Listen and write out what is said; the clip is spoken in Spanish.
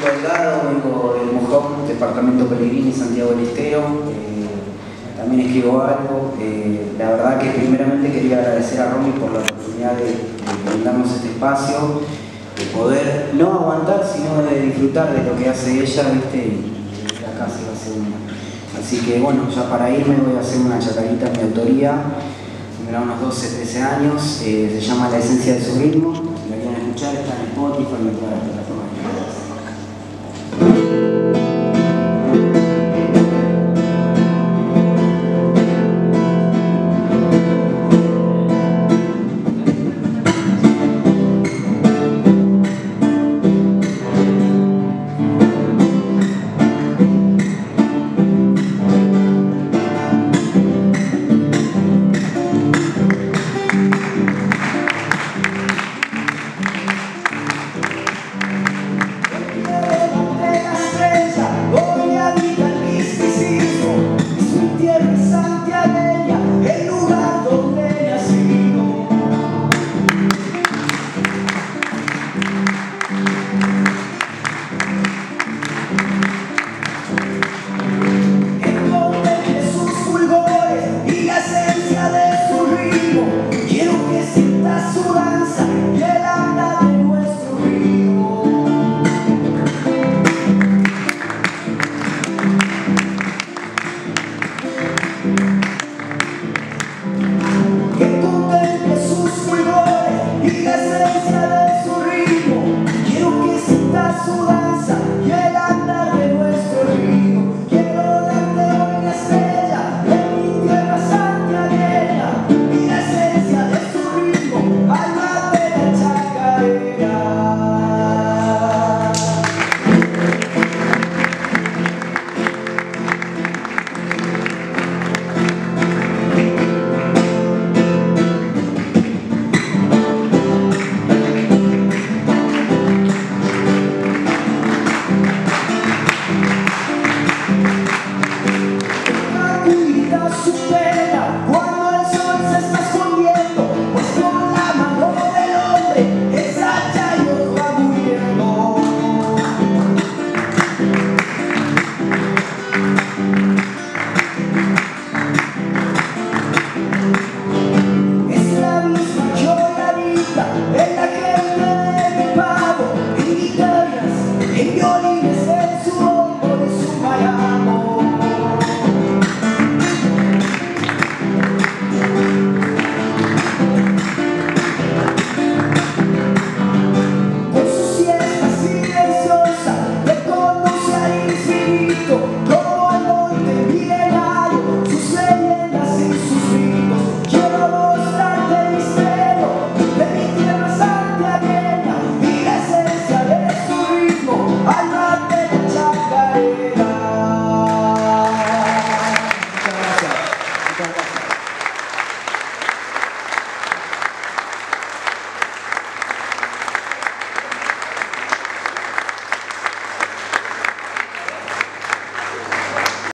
Delgado, vengo del Mojón, departamento Pellegrini, Santiago del Estero. Eh, también escribo algo. Eh, la verdad que primeramente quería agradecer a Romy por la oportunidad de, de brindarnos este espacio, de poder no aguantar, sino de disfrutar de lo que hace ella, ¿viste? Acá se va a. Así que bueno, ya para irme voy a hacer una chacarita en mi autoría, tendrá unos 12, 13 años, eh, se llama La esencia de su ritmo, la quieren escuchar está en Spotify en todas las plataformas. sola